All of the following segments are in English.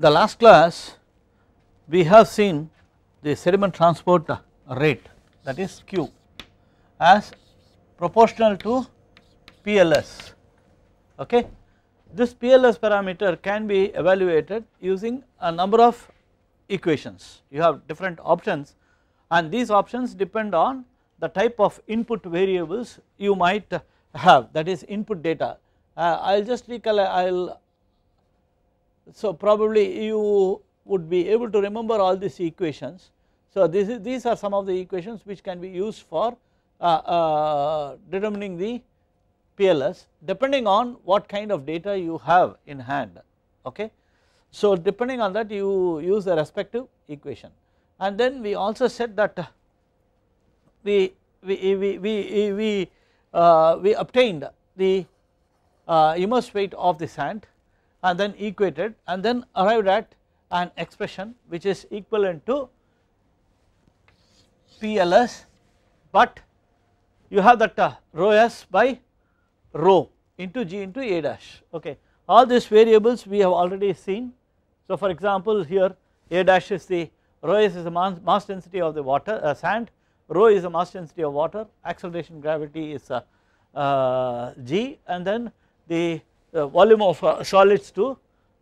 the last class we have seen the sediment transport rate that is Q as proportional to PLS okay. This PLS parameter can be evaluated using a number of equations you have different options and these options depend on the type of input variables you might have that is input data. Uh, I will just recall I will so probably you would be able to remember all these equations. So this is, these are some of the equations which can be used for uh, uh, determining the PLS depending on what kind of data you have in hand okay. So depending on that you use the respective equation and then we also said that we we we we we, uh, we obtained the uh, immersed weight of the sand and then equated and then arrived at an expression which is equivalent to PLS but you have that uh, rho s by rho into g into a dash okay. All these variables we have already seen. So for example here a dash is the rho s is the mass density of the water uh, sand rho is the mass density of water acceleration gravity is uh, uh, g and then the volume of uh, solids to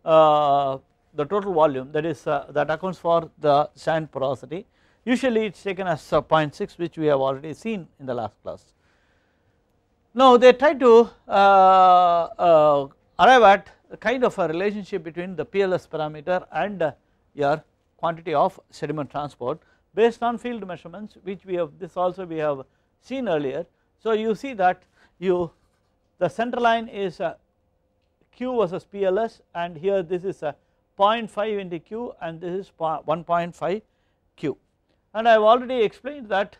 uh, the total volume that is uh, that accounts for the sand porosity usually it is taken as 0.6 which we have already seen in the last class. Now they try to arrive at a kind of a relationship between the PLS parameter and your quantity of sediment transport based on field measurements which we have this also we have seen earlier. So you see that you the center line is Q versus PLS and here this is a 0.5 into Q and this is 1.5 Q. And I have already explained that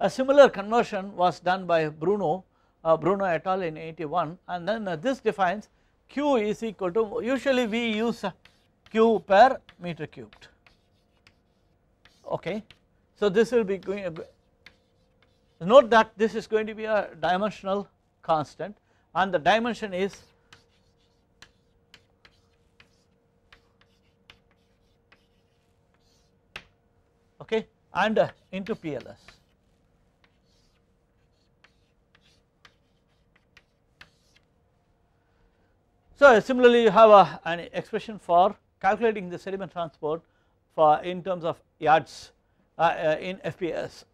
a similar conversion was done by Bruno uh, Bruno et al in 81 and then uh, this defines Q is equal to usually we use Q per meter cubed. Okay. So this will be going note that this is going to be a dimensional constant and the dimension is okay and uh, into PLS. So similarly you have a, an expression for calculating the sediment transport for in terms of yards uh, uh, in FPS.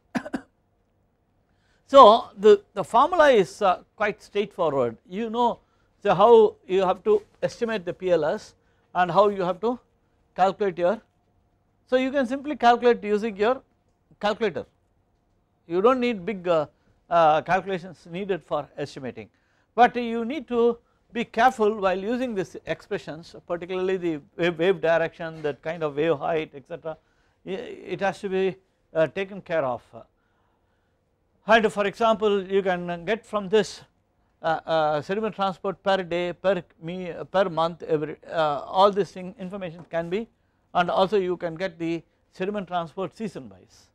So the, the formula is uh, quite straightforward. You know so how you have to estimate the PLS and how you have to calculate your so you can simply calculate using your calculator. You do not need big uh, uh, calculations needed for estimating. But you need to be careful while using these expressions particularly the wave, wave direction that kind of wave height etc it has to be uh, taken care of and for example you can get from this uh, uh, sediment transport per day per me per month every uh, all this thing information can be and also you can get the sediment transport season wise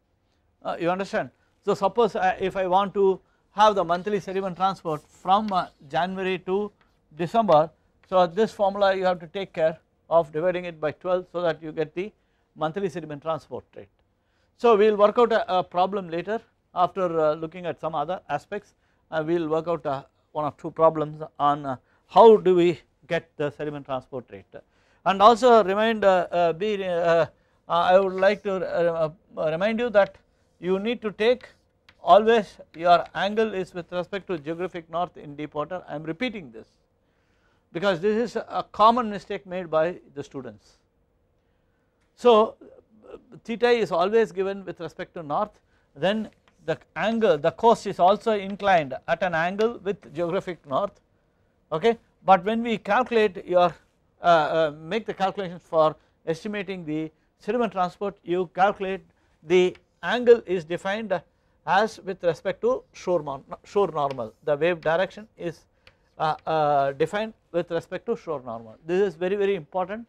uh, you understand so suppose uh, if I want to have the monthly sediment transport from January to December. So this formula you have to take care of dividing it by 12 so that you get the monthly sediment transport rate. So we will work out a, a problem later after uh, looking at some other aspects uh, we will work out uh, one or two problems on uh, how do we get the sediment transport rate and also remind uh, be uh, I would like to remind you that you need to take always your angle is with respect to geographic north in deep water I am repeating this because this is a common mistake made by the students. So theta is always given with respect to north then the angle the coast is also inclined at an angle with geographic north okay? But when we calculate your uh, uh, make the calculations for estimating the sediment transport you calculate the angle is defined as with respect to shore, shore normal. The wave direction is uh, uh, defined with respect to shore normal. This is very very important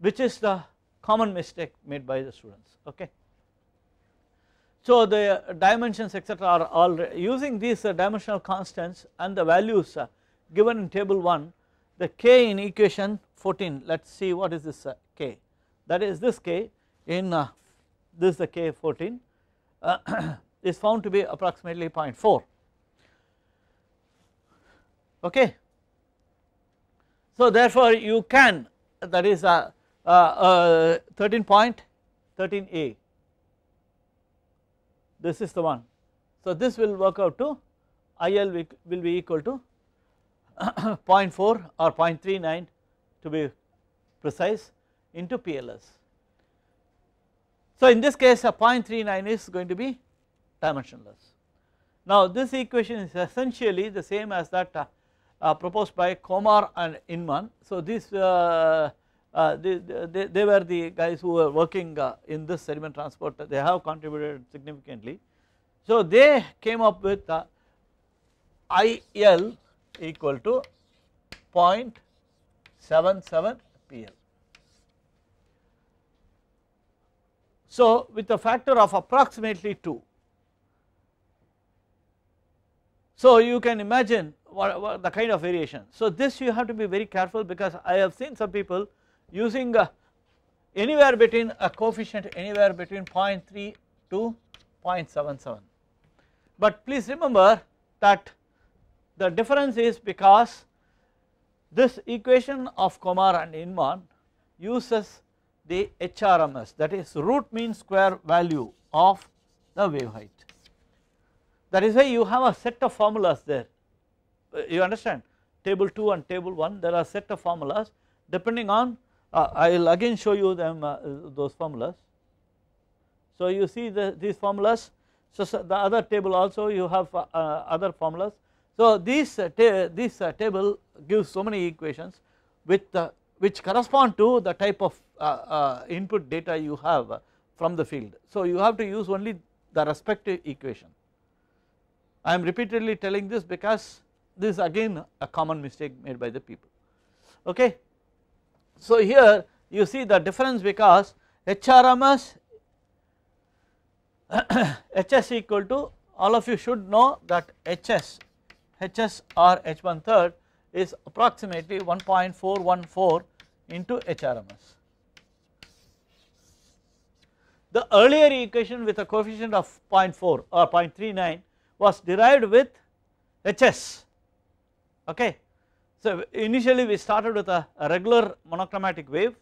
which is the common mistake made by the students okay. So the dimensions etc are all using these uh, dimensional constants and the values uh, given in table 1 the k in equation 14 let us see what is this uh, k. That is this k in this is the k 14 uh, is found to be approximately 0.4 okay. So therefore you can that is a, a, a. 13.13a this is the one. So this will work out to IL will be equal to 0.4 or 0.39 to be precise into PLS. So in this case a 0.39 is going to be dimensionless. Now this equation is essentially the same as that uh, uh, proposed by Komar and Inman. So uh, uh, they, they, they, were the guys who were working uh, in this sediment transport they have contributed significantly. So they came up with uh, IL equal to 0.77 PL. So with a factor of approximately 2 So you can imagine what, what, the kind of variation. So this you have to be very careful because I have seen some people using uh, anywhere between a coefficient anywhere between 0.3 to 0.77. But please remember that the difference is because this equation of Komar and Inman uses the HRMS that is root mean square value of the wave height. That is why you have a set of formulas there, uh, you understand table 2 and table 1 there are set of formulas depending on uh, I will again show you them uh, those formulas. So you see the, these formulas so, so, the other table also you have uh, uh other formulas. So these uh, this table gives so many equations with which correspond to the type of input data you have from the field. So you have to use only the respective equation. I am repeatedly telling this because this is again a common mistake made by the people okay. So here you see the difference because HRMS HS equal to all of you should know that HS HS or H1 third is approximately 1.414 into HRMS. The earlier equation with a coefficient of 0.4 or 0.39 was derived with HS okay. So initially we started with a, a regular monochromatic wave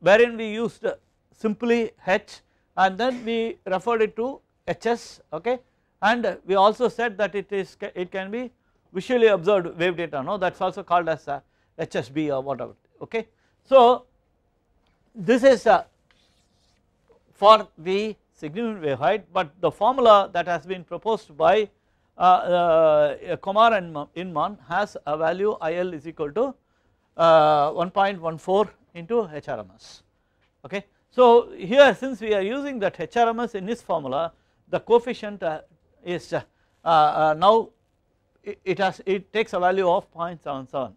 wherein we used simply H and then we referred it to HS okay and we also said that it is it can be visually observed wave data no that is also called as HSB or whatever okay. So this is uh, for the significant wave height but the formula that has been proposed by uh, uh, Komar and Inman has a value IL is equal to uh, 1.14 into HRMS okay. So here since we are using that HRMS in this formula the coefficient is now it, it, has it takes a value of 0.77.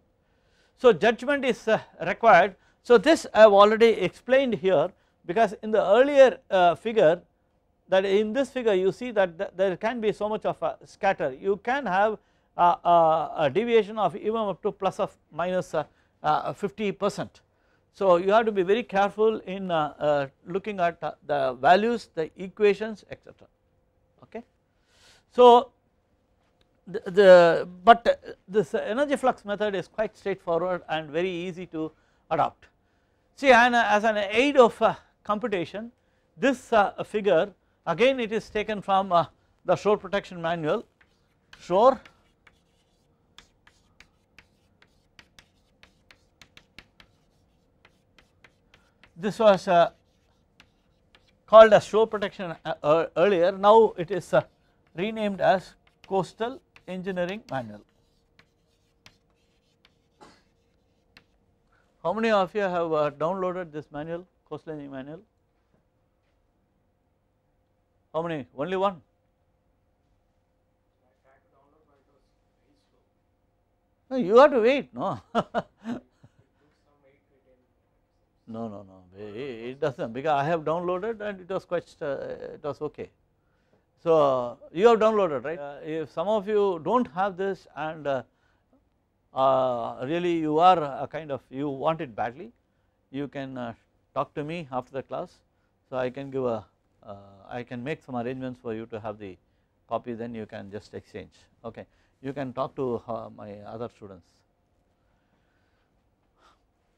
So judgment is required so this I have already explained here because in the earlier figure that in this figure you see that there can be so much of a scatter you can have a, a, a deviation of even up to plus of minus uh, uh, 50 percent. So you have to be very careful in uh, looking at the values the equations etc okay. So the, the, but this energy flux method is quite straightforward and very easy to adopt. See and as an aid of computation this figure again it is taken from uh, the shore protection manual shore this was uh, called as shore protection uh, earlier now it is uh, renamed as coastal engineering manual. How many of you have uh, downloaded this manual coastal engineering manual? How many? Only one? No, you have to wait, no. no, no, no, it doesn't because I have downloaded and it was quite, uh, it was okay. So you have downloaded, right? Uh, if some of you don't have this and uh, uh, really you are a kind of you want it badly you can uh, talk to me after the class so I can give a I can make some arrangements for you to have the copy then you can just exchange. Okay. You can talk to uh, my other students.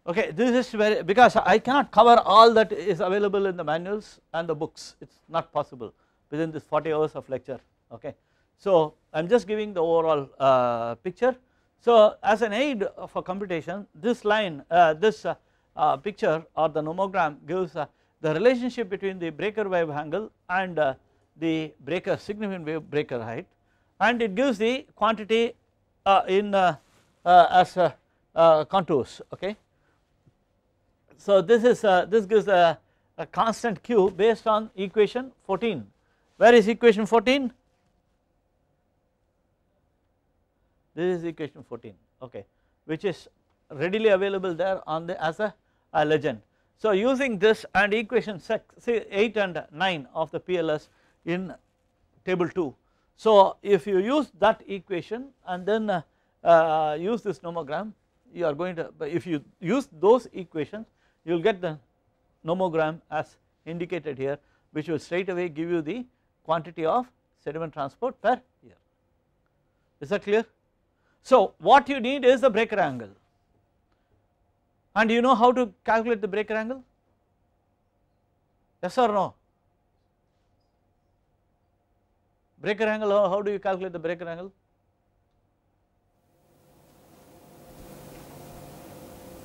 Okay this is very because I cannot cover all that is available in the manuals and the books. It is not possible within this 40 hours of lecture. Okay. So I am just giving the overall uh, picture. So as an aid for computation this line uh, this uh, uh picture or the nomogram gives uh, the relationship between the breaker wave angle and uh, the breaker significant wave breaker height and it gives the quantity uh, in uh, uh, as contours okay. So this is this gives a, a constant q based on equation 14 where is equation 14 this is equation 14 okay which is readily available there on the as a, a legend. So using this and equation 6 8 and 9 of the PLS in table 2. So if you use that equation and then uh, uh, use this nomogram you are going to if you use those equations you will get the nomogram as indicated here which will straight away give you the quantity of sediment transport per year is that clear. So what you need is the breaker angle and you know how to calculate the breaker angle? Yes or no? Breaker angle how, how do you calculate the breaker angle?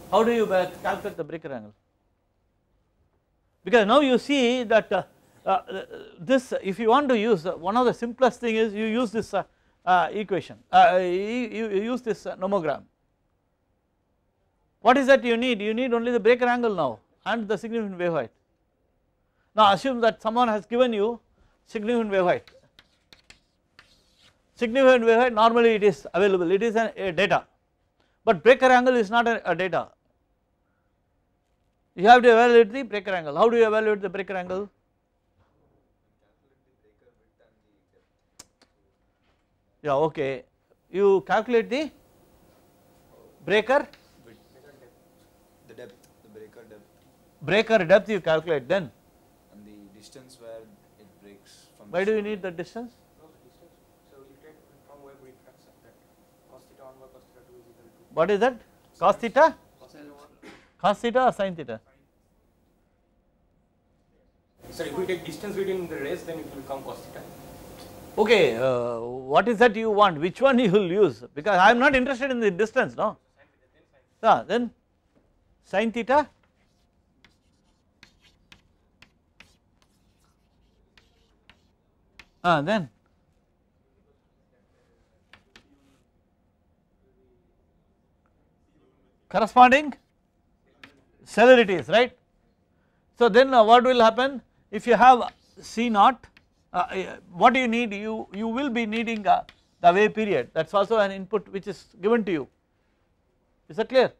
How do you calculate the breaker angle? Because now you see that uh, uh, this if you want to use uh, one of the simplest thing is you use this uh, uh, equation uh, you, you, use this uh, nomogram what is that you need? You need only the breaker angle now and the significant wave height. Now assume that someone has given you significant wave height. Significant wave height normally it is available. It is an, a data. But breaker angle is not a, a data. You have to evaluate the breaker angle. How do you evaluate the breaker angle? Yeah okay. You calculate the breaker the depth the breaker depth breaker depth you calculate then? And the distance where it breaks from why do you need the distance? No, the distance. So you take from where we accept that cos theta onward cos theta 2 is equal to what is that? Cos theta? Cos theta 1. cos theta or sin theta? So if we take distance between the rays, then it will become cos theta. okay uh, what is that you want? Which one you will use? Because I am not interested in the distance no? Yeah then sin theta ah then. Corresponding celerities right? So then uh, what will happen? If you have C naught uh, uh, what do you need? You you will be needing uh, the wave period. That is also an input which is given to you. Is that clear.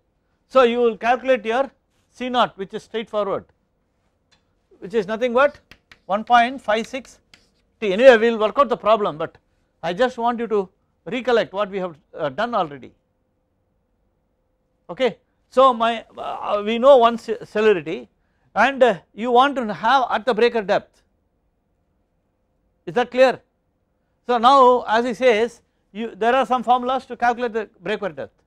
So you will calculate your C naught which is straightforward. Which is nothing but 1.56 T anyway we will work out the problem but I just want you to recollect what we have uh, done already okay. So my uh, we know one celerity and uh, you want to have at the breaker depth is that clear. So now as he says you there are some formulas to calculate the breaker depth.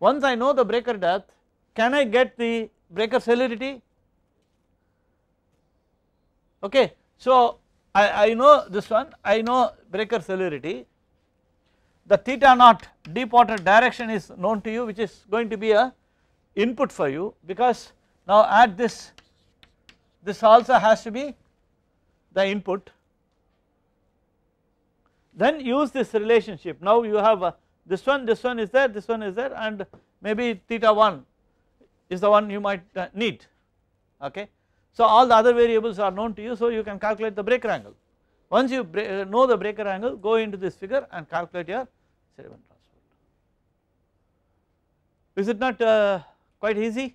Once I know the breaker depth can I get the breaker celerity okay. So I, I know this one. I know breaker celerity. The theta naught deep water direction is known to you which is going to be a input for you because now add this this also has to be the input. Then use this relationship. Now you have uh, this one this one is there this one is there and maybe theta 1 is the one you might uh, need. Okay. So all the other variables are known to you so you can calculate the breaker angle once you uh, know the breaker angle go into this figure and calculate your transport. Is it not uh, quite easy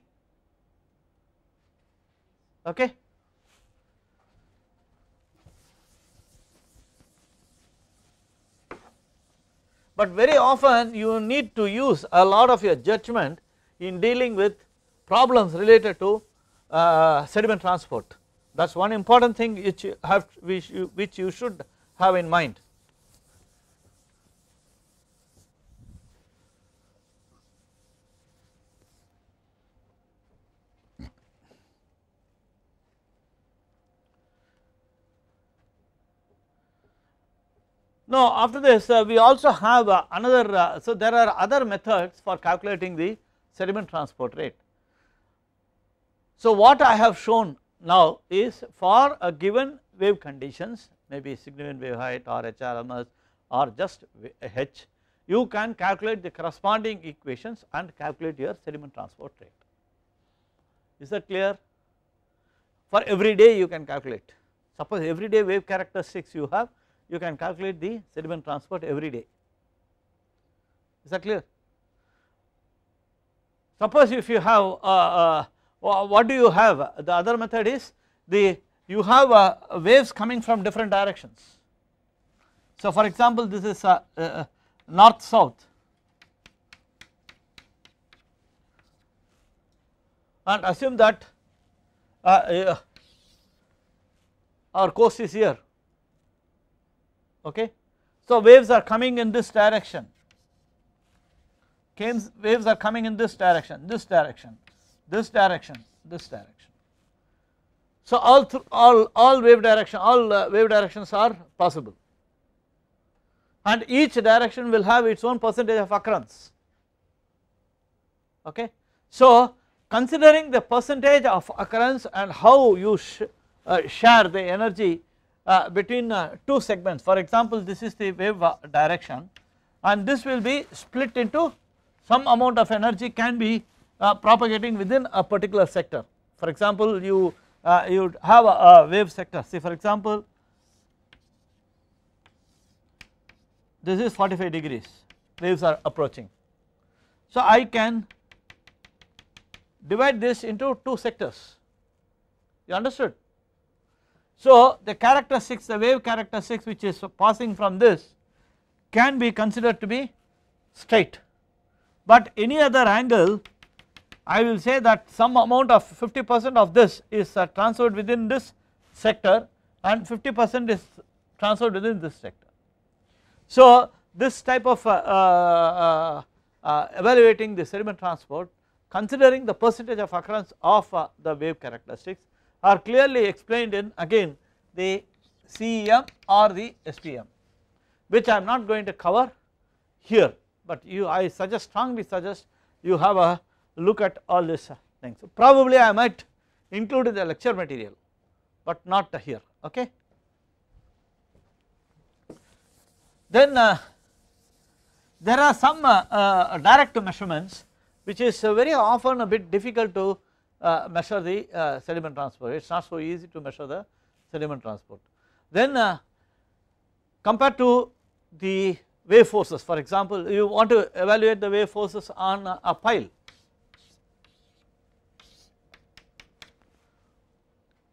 okay. but very often you need to use a lot of your judgment in dealing with problems related to uh, sediment transport that is one important thing which you have which you, which you should have in mind. Now after this uh, we also have uh, another uh, so there are other methods for calculating the sediment transport rate. So what I have shown now is for a given wave conditions maybe significant wave height or HRMS or just H you can calculate the corresponding equations and calculate your sediment transport rate. Is that clear? For every day you can calculate suppose every day wave characteristics you have you can calculate the sediment transport every day is that clear. Suppose if you have uh, uh, what do you have? The other method is the you have uh, waves coming from different directions. So for example this is uh, uh, north south and assume that uh, our coast is here. Okay. So waves are coming in this direction, waves are coming in this direction, this direction, this direction, this direction. So all all all wave direction, all uh, wave directions are possible, and each direction will have its own percentage of occurrence. Okay. So considering the percentage of occurrence and how you sh uh, share the energy uh, between uh, two segments for example this is the wave uh, direction and this will be split into some amount of energy can be uh, propagating within a particular sector. For example you uh, you have a, a wave sector. Say for example this is 45 degrees. Waves are approaching. So I can divide this into two sectors. You understood? So the characteristics the wave characteristics which is passing from this can be considered to be straight. But any other angle I will say that some amount of 50 percent of this is uh, transferred within this sector and 50 percent is transferred within this sector. So this type of uh, uh, evaluating the sediment transport considering the percentage of occurrence of the wave characteristics are clearly explained in again the CEM or the SPM which I am not going to cover here but you I suggest strongly suggest you have a look at all these things probably I might include in the lecture material but not here okay. Then uh, there are some uh, uh, direct measurements which is uh, very often a bit difficult to uh, measure the uh, sediment transport, it is not so easy to measure the sediment transport. Then compared to the wave forces for example you want to evaluate the wave forces on a pile.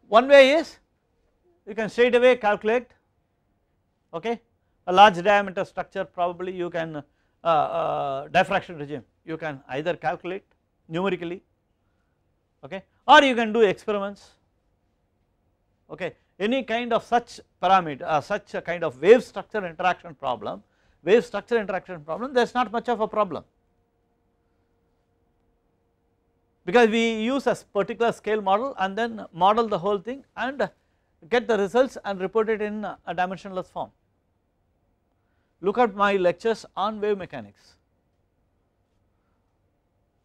One way is you can straight away calculate okay? A large diameter structure probably you can uh, uh, diffraction regime. You can either calculate numerically okay? Or you can do experiments okay? Any kind of such parameter uh, such a kind of wave structure interaction problem wave structure interaction problem there is not much of a problem because we use a particular scale model and then model the whole thing and get the results and report it in a dimensionless form. Look at my lectures on wave mechanics.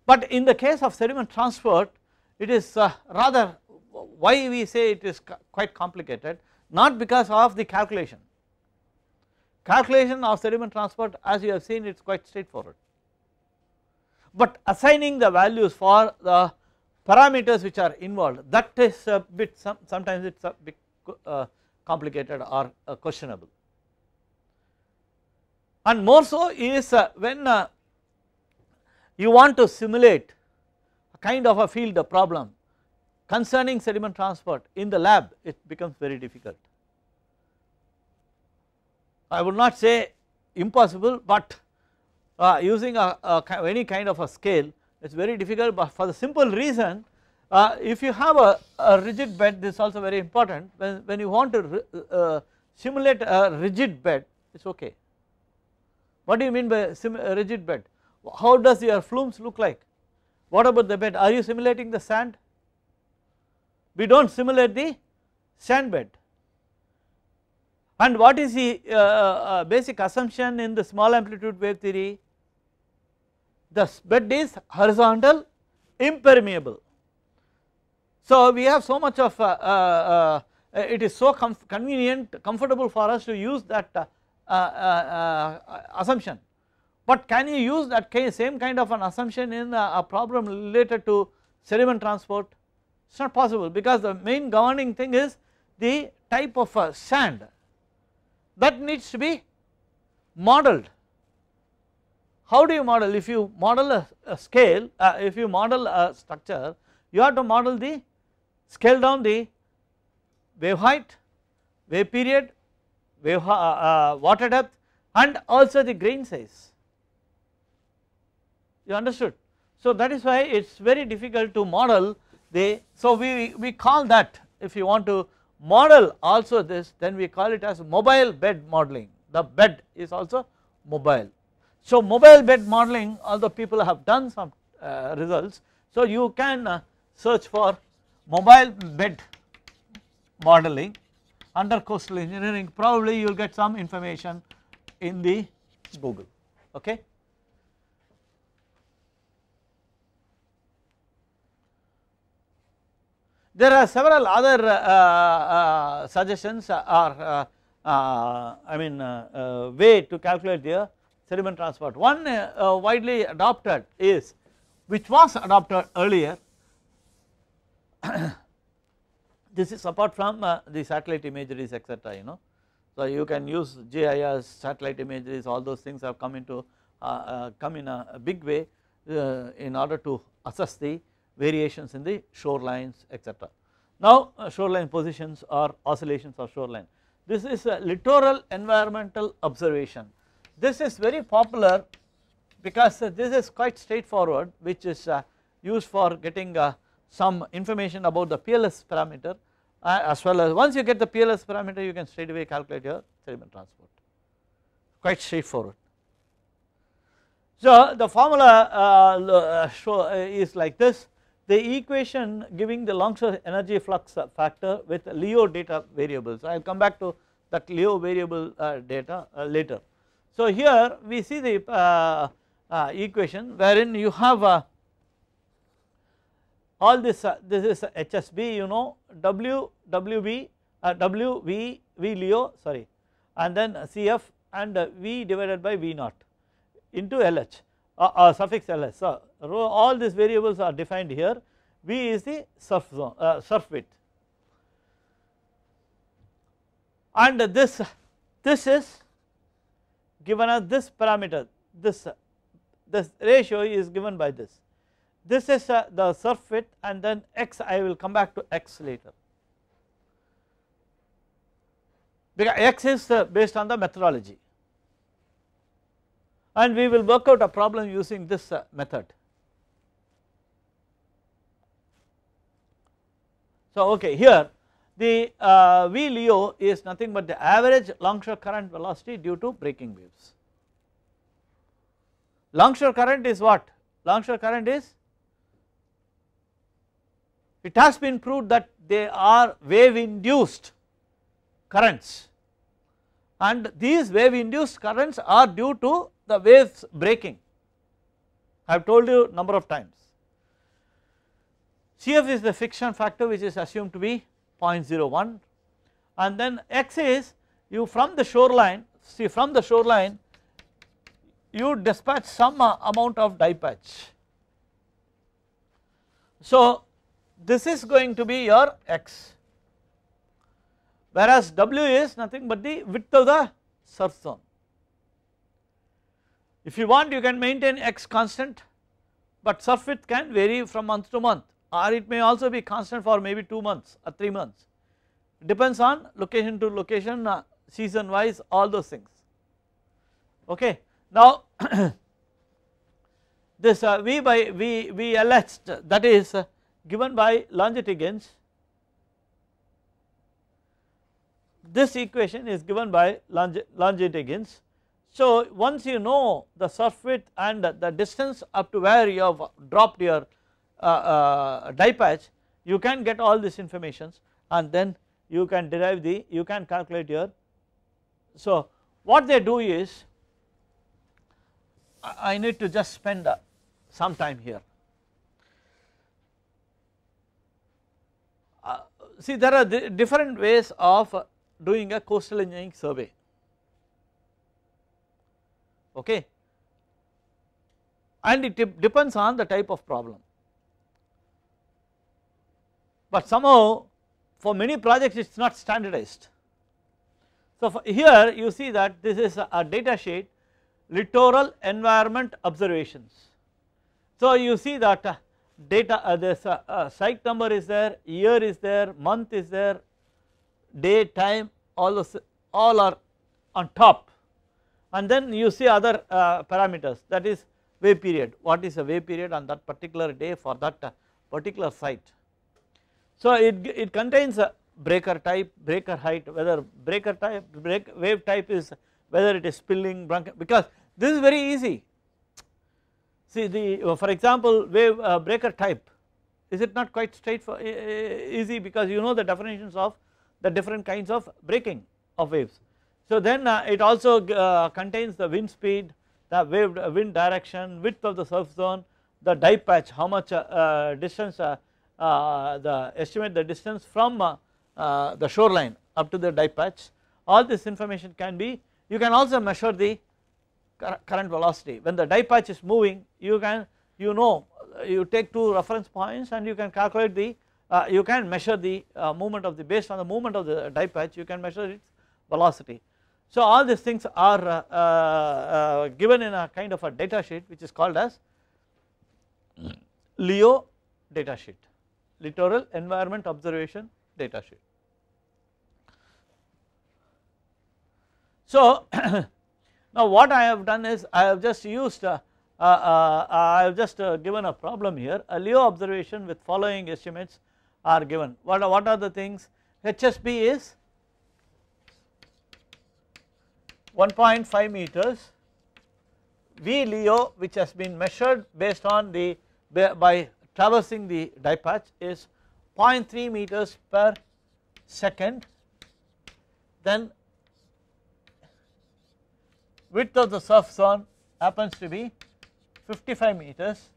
But in the case of sediment transport it is uh, rather why we say it is quite complicated not because of the calculation. Calculation of sediment transport as you have seen it is quite straightforward, but assigning the values for the parameters which are involved that is a bit some, sometimes it is a bit uh, complicated or uh, questionable. And more so is uh, when you want to simulate a kind of a field problem concerning sediment transport in the lab it becomes very difficult. I would not say impossible but uh, using a, a any kind of a scale it is very difficult but for the simple reason uh, if you have a, a rigid bed this is also very important when, when you want to uh, simulate a rigid bed it is okay. What do you mean by rigid bed? How does your flumes look like? What about the bed? Are you simulating the sand? We do not simulate the sand bed. And what is the uh, uh, basic assumption in the small amplitude wave theory? The bed is horizontal impermeable. So we have so much of uh, uh, uh, it is so comf convenient comfortable for us to use that uh, uh, uh, assumption. But can you use that same kind of an assumption in a, problem related to sediment transport? It is not possible because the main governing thing is the type of sand that needs to be modeled. How do you model? If you model a, a scale, uh, if you model a structure, you have to model the scale down the wave height, wave period, wave uh, uh, water depth and also the grain size. You understood? So that is why it is very difficult to model the, so we, we call that if you want to model also this then we call it as mobile bed modeling, the bed is also mobile. So mobile bed modeling although people have done some uh, results, so you can uh, search for mobile bed modeling under coastal engineering. Probably you will get some information in the Google. Okay. There are several other uh, uh, suggestions or uh, uh, I mean way to calculate the sediment transport. One uh, uh, widely adopted is which was adopted earlier this is apart from uh, the satellite imageries etc you know. So you can use GIS satellite imageries all those things have come into uh, uh, come in a, big way uh, in order to assess the variations in the shorelines etc. Now shoreline positions or oscillations of shoreline this is a littoral environmental observation this is very popular because this is quite straightforward which is uh, used for getting uh, some information about the PLS parameter uh, as well as once you get the PLS parameter you can straight away calculate your sediment transport quite straightforward. So the formula is like this the equation giving the Longshore energy flux factor with Leo data variables I will come back to that Leo variable data later. So here we see the uh, uh, equation wherein you have uh, all this uh, this is HSB you know W WB uh, W V V Leo sorry and then CF and uh, V divided by V naught into LH uh, suffix LH. So all these variables are defined here V is the surf zone surf width and this this is given as this parameter this this ratio is given by this. This is uh, the surf width and then x I will come back to x later. Because x is uh, based on the methodology. And we will work out a problem using this uh, method. So okay here the uh, V Leo is nothing but the average longshore current velocity due to breaking waves. Longshore current is what? Longshore current is it has been proved that they are wave induced currents and these wave induced currents are due to the waves breaking I have told you number of times. CF is the friction factor which is assumed to be 0.01 and then X is you from the shoreline see from the shoreline you dispatch some uh, amount of dye patch. So this is going to be your X whereas W is nothing but the width of the surf zone. If you want you can maintain X constant but surf width can vary from month to month or it may also be constant for maybe 2 months or 3 months depends on location to location uh, season wise all those things okay. Now this uh, V by V V LH that is uh, given by Longuet-Higgins this equation is given by longi Longuet-Higgins. So once you know the surf width and the distance up to where you have dropped your uh, uh, dye patch you can get all these informations and then you can derive the you can calculate your so what they do is I need to just spend uh, some time here. Uh, see there are different ways of doing a coastal engineering survey. Okay? And it depends on the type of problem but somehow for many projects it is not standardized. So here you see that this is a, data sheet littoral environment observations. So you see that uh, data uh, this uh, uh, site number is there, year is there, month is there, day, time all those all are on top and then you see other uh, parameters that is wave period what is the wave period on that particular day for that uh, particular site. So it, it contains a breaker type, breaker height whether breaker type break wave type is whether it is spilling because this is very easy see the uh, for example wave uh, breaker type is it not quite straightforward easy because you know the definitions of the different kinds of breaking of waves. So then uh, it also uh, contains the wind speed, the wave uh, wind direction, width of the surf zone, the dye patch, how much uh, distance the estimate the distance from the shoreline up to the dye patch. All this information can be you can also measure the current velocity when the dye patch is moving you can you know you take two reference points and you can calculate the uh, you can measure the uh, movement of the based on the movement of the dye patch you can measure its velocity. So all these things are uh, uh, uh, given in a kind of a data sheet which is called as LEO data sheet littoral environment observation data sheet. So now what I have done is I have just used uh, uh, uh, I have just given a problem here a LEO observation with following estimates are given. What are, what are the things? HSB is 1.5 meters, V Leo which has been measured based on the by traversing the dye patch is 0.3 meters per second then width of the surf zone happens to be 55 meters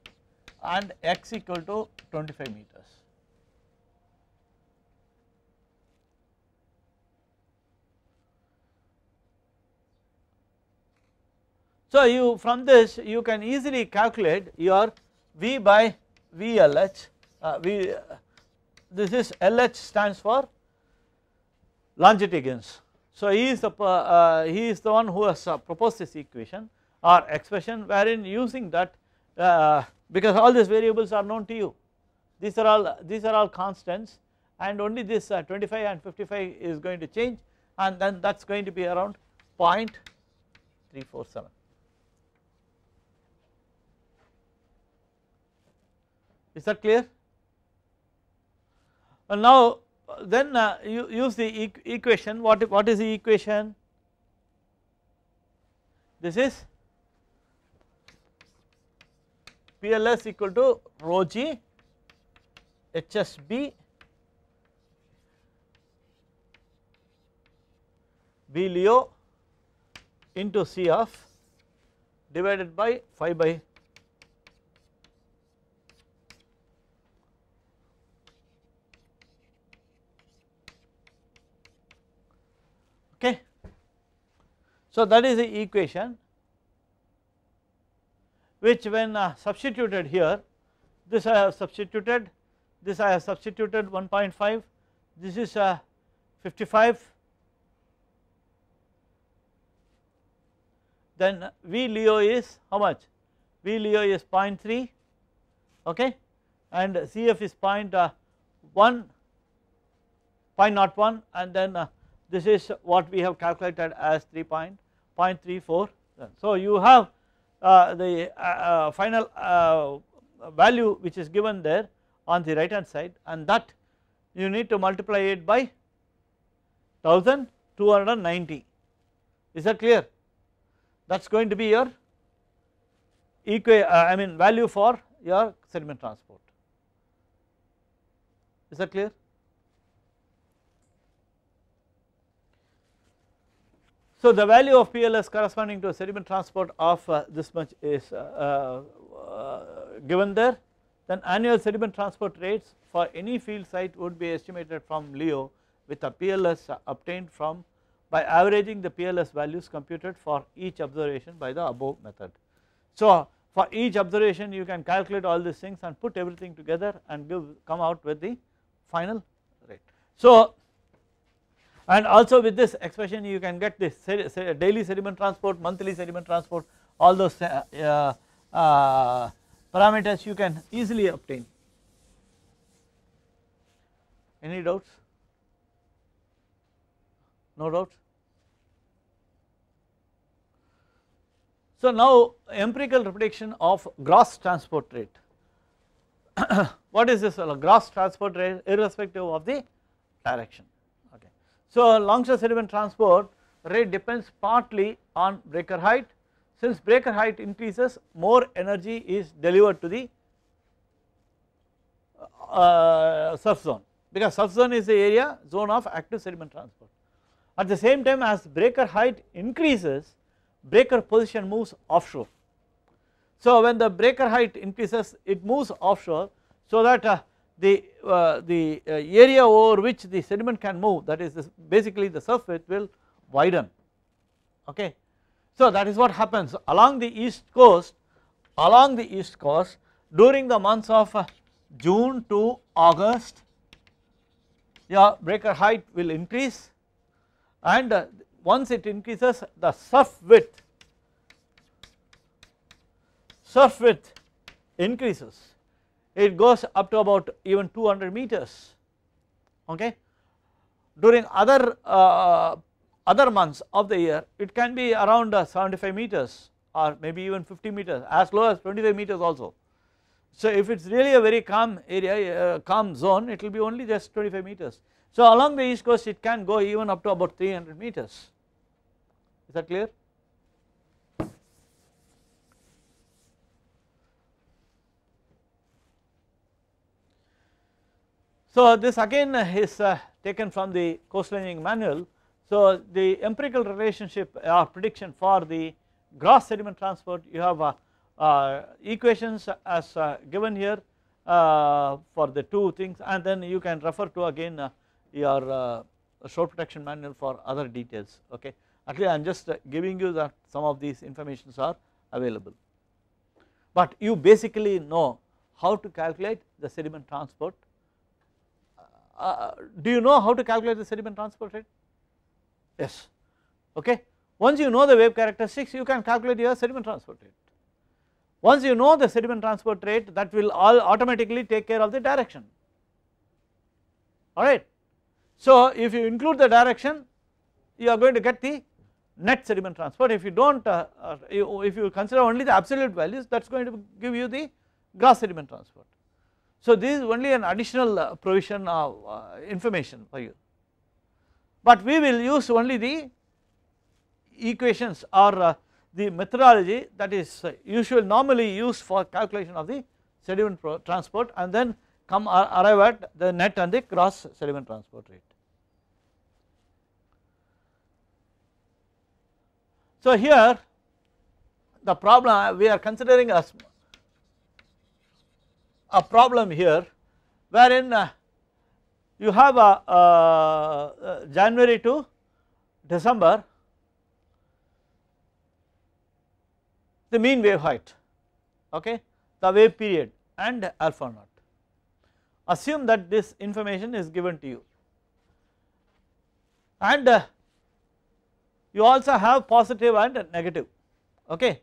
and x equal to 25 meters. So you from this you can easily calculate your V by VLH, uh, V, uh, this is LH stands for Longuet-Higgins. So he is the uh, he is the one who has uh, proposed this equation or expression wherein using that uh, because all these variables are known to you these are all these are all constants and only this uh, 25 and 55 is going to change and then that is going to be around 0.347. is that clear? And now then uh, you use the equation. What what is the equation? This is PLS equal to rho g HSB B Leo into C of divided by 5 by okay. So that is the equation which when uh, substituted here this I have substituted this I have substituted 1.5 this is uh, 55 then V Leo is how much? V Leo is 0.3 okay? And CF is uh, 0.1 0.01 and then uh, this is what we have calculated as 3.0.34 so you have uh, the uh, uh, final uh, value which is given there on the right hand side and that you need to multiply it by 1290 is that clear? That is going to be your equa uh, I mean value for your sediment transport. Is that clear So the value of PLS corresponding to a sediment transport of uh, this much is uh, uh, given there then annual sediment transport rates for any field site would be estimated from LEO with a PLS obtained from by averaging the PLS values computed for each observation by the above method. So for each observation you can calculate all these things and put everything together and give come out with the final rate. So and also with this expression you can get this daily sediment transport, monthly sediment transport all those uh, uh, uh, parameters you can easily obtain. Any doubts? No doubts? So now empirical prediction of gross transport rate. what is this gross transport rate irrespective of the direction? So Longshore sediment transport rate depends partly on breaker height since breaker height increases more energy is delivered to the uh, surf zone because surf zone is the area zone of active sediment transport. At the same time as breaker height increases breaker position moves offshore. So when the breaker height increases it moves offshore so that uh, the, uh, the uh, area over which the sediment can move that is basically the surface will widen okay. So that is what happens along the east coast along the east coast during the months of uh, June to August your breaker height will increase and uh, once it increases the surf width surf width increases it goes up to about even 200 meters okay. During other uh, other months of the year it can be around uh, 75 meters or maybe even 50 meters as low as 25 meters also. So if it is really a very calm area uh, calm zone it will be only just 25 meters. So along the east coast it can go even up to about 300 meters. Is that clear So this again is uh, taken from the coastal engineering manual. So the empirical relationship or prediction for the gross sediment transport you have uh, uh, equations as uh, given here uh, for the two things. And then you can refer to again uh, your shore protection manual for other details. Okay? At least I am just giving you that some of these informations are available. But you basically know how to calculate the sediment transport uh, do you know how to calculate the sediment transport rate? Yes, okay. Once you know the wave characteristics you can calculate your sediment transport rate. Once you know the sediment transport rate that will all automatically take care of the direction alright. So if you include the direction you are going to get the net sediment transport if you do not uh, uh, if you consider only the absolute values that is going to give you the gross sediment transport. So this is only an additional uh, provision of uh, information for you, but we will use only the equations or uh, the methodology that is usual normally used for calculation of the sediment transport and then come arrive at the net and the gross sediment transport rate. So here the problem we are considering a a problem here wherein uh, you have a, uh, uh, January to December the mean wave height okay the wave period and alpha naught. Assume that this information is given to you. And you also have positive and negative okay.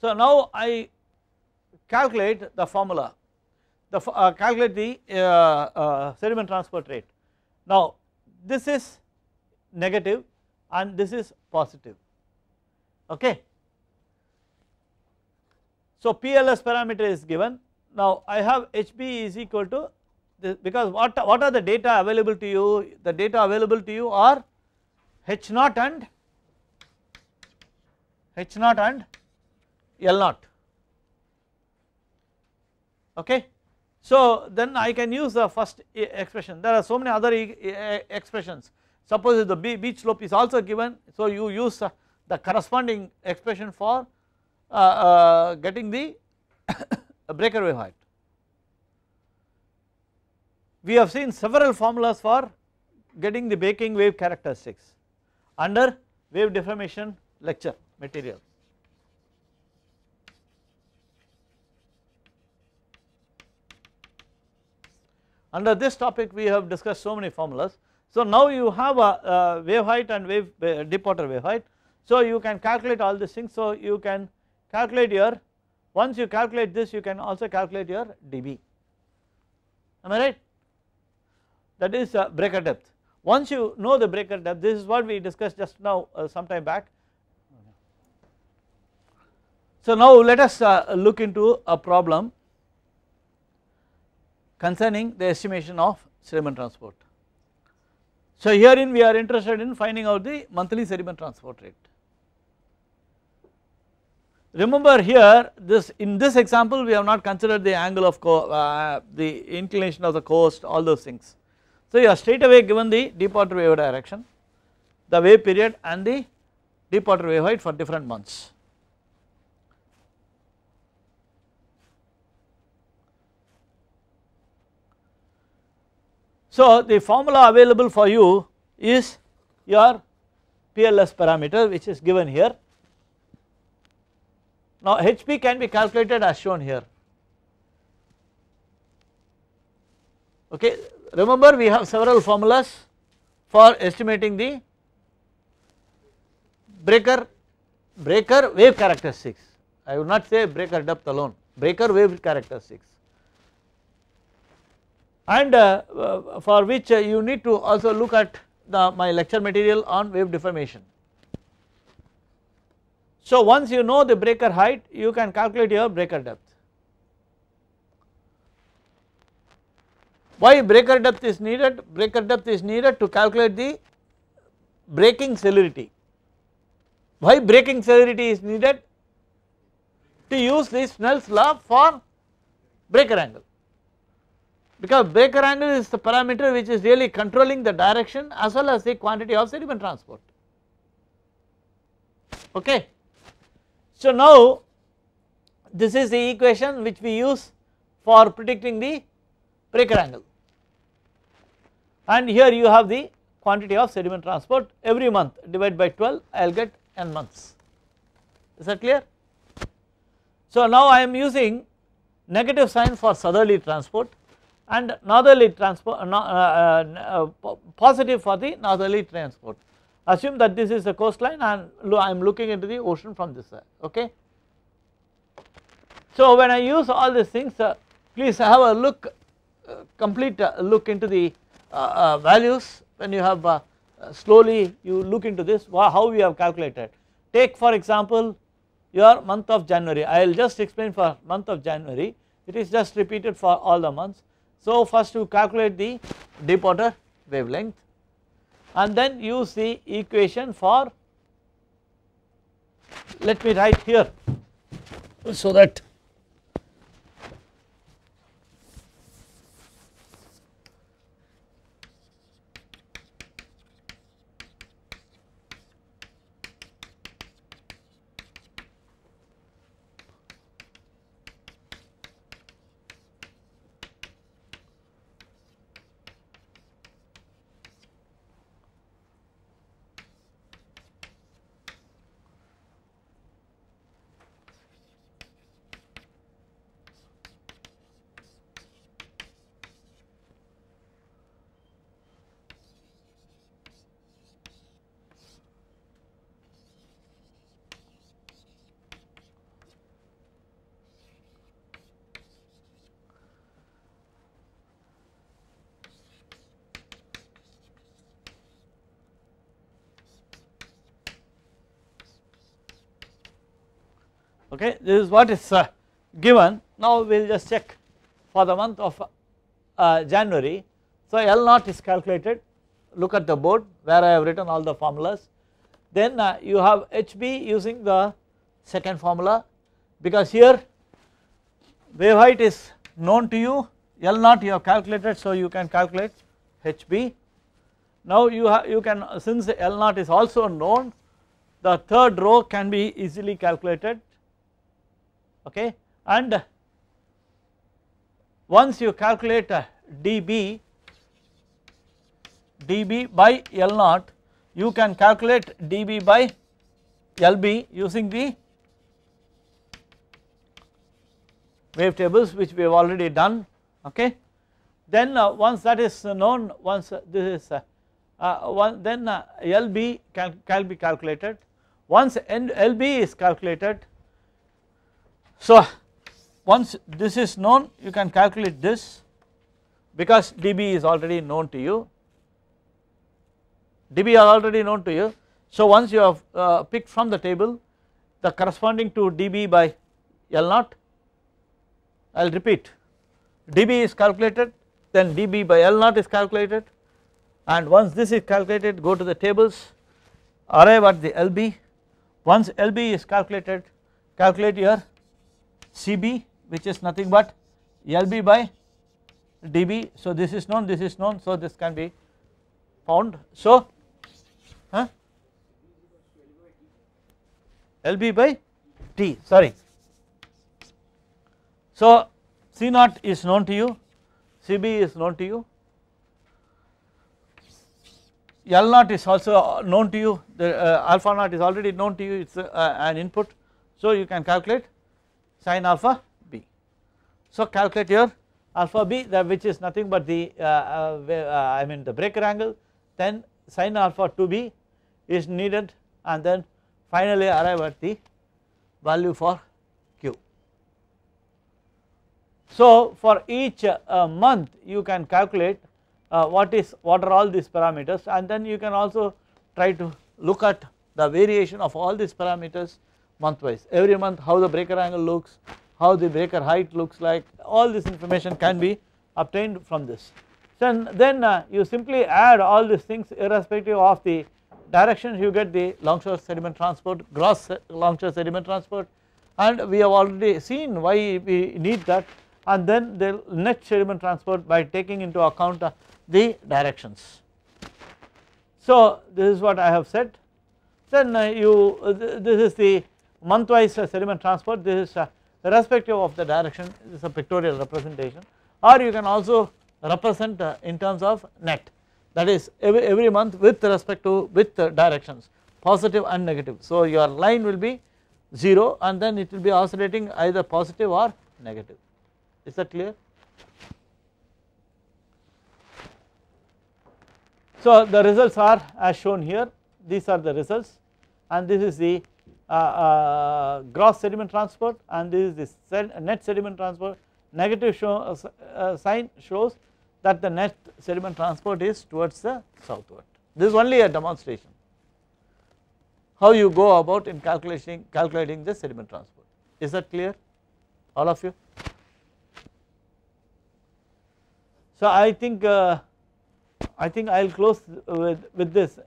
So now I calculate the formula, the uh, calculate the uh, uh, sediment transport rate. Now this is negative and this is positive. Okay. So PLS parameter is given. Now I have HB is equal to this because what, what are the data available to you? The data available to you are H naught and H naught and L naught okay. So then I can use the first expression there are so many other expressions suppose the beach slope is also given so you use the corresponding expression for uh, uh, getting the breaker wave height. We have seen several formulas for getting the breaking wave characteristics under wave deformation lecture material. Under this topic we have discussed so many formulas. So now you have a, wave height and wave uh, deep water wave height. So you can calculate all these things. So you can calculate your once you calculate this you can also calculate your dB. Am I right? That is uh, breaker depth. Once you know the breaker depth this is what we discussed just now uh, some time back. So now let us look into a problem concerning the estimation of sediment transport. So herein we are interested in finding out the monthly sediment transport rate. Remember here this in this example we have not considered the angle of uh, the inclination of the coast all those things. So you are straight away given the deep water wave direction, the wave period and the deep water wave height for different months. So the formula available for you is your PLS parameter which is given here. Now HB can be calculated as shown here. Okay, remember we have several formulas for estimating the breaker breaker wave characteristics. I would not say breaker depth alone, breaker wave characteristics and uh, uh, for which uh, you need to also look at the my lecture material on wave deformation. So once you know the breaker height you can calculate your breaker depth. Why breaker depth is needed? Breaker depth is needed to calculate the breaking celerity. Why breaking celerity is needed? To use the Snell's law for breaker angle because breaker angle is the parameter which is really controlling the direction as well as the quantity of sediment transport okay. So now this is the equation which we use for predicting the breaker angle and here you have the quantity of sediment transport every month divide by 12 I will get n months is that clear. So now I am using negative sign for southerly transport and northerly transport uh, uh, uh, positive for the northerly transport. Assume that this is the coastline and I am looking into the ocean from this side okay. So when I use all these things uh, please have a look uh, complete uh, look into the values when you have slowly you look into this how we have calculated. Take for example your month of January I will just explain for month of January it is just repeated for all the months. So first you calculate the deep water wavelength and then use the equation for let me write here so that this is what is uh, given. Now we will just check for the month of uh, January. So L naught is calculated. Look at the board where I have written all the formulas. Then uh, you have HB using the second formula because here wave height is known to you. L naught you have calculated so you can calculate HB now you have you can since L naught is also known the third row can be easily calculated okay? And once you calculate uh, dB dB by L naught you can calculate dB by LB using the wave tables which we have already done okay? Then uh, once that is known once this is uh, uh, one then uh, LB can, can be calculated. Once N LB is calculated so once this is known you can calculate this because dB is already known to you. dB are already known to you. So once you have uh, picked from the table the corresponding to dB by L naught I will repeat dB is calculated then dB by L naught is calculated. And once this is calculated go to the tables arrive at the LB once LB is calculated calculate your CB which is nothing but LB by dB so this is known this is known. So this can be found. So huh? LB by T sorry. So C naught is known to you. CB is known to you. L naught is also known to you. The uh, alpha naught is already known to you. It is uh, an input. So you can calculate sin alpha b. So calculate your alpha b that which is nothing but the uh, uh, uh I mean the breaker angle then sin alpha 2b is needed and then finally arrive at the value for q. So for each uh, month you can calculate uh, what is what are all these parameters and then you can also try to look at the variation of all these parameters month wise. Every month how the breaker angle looks how the breaker height looks like all this information can be obtained from this. Then then uh, you simply add all these things irrespective of the directions you get the longshore sediment transport gross longshore sediment transport. And we have already seen why we need that. And then the net sediment transport by taking into account uh, the directions. So this is what I have said. Then uh, you uh, th this is the monthwise uh, sediment transport this is uh, irrespective of the direction this is a pictorial representation. Or you can also represent uh, in terms of net. That is every, every month with respect to with directions positive and negative. So your line will be 0 and then it will be oscillating either positive or negative. Is that clear. So the results are as shown here. These are the results. And this is the gross sediment transport and this is the net sediment transport negative show, uh, uh, sign shows that the net sediment transport is towards the southward. This is only a demonstration. How you go about in calculating calculating the sediment transport? Is that clear all of you? So I think uh, I think I will close with, with this.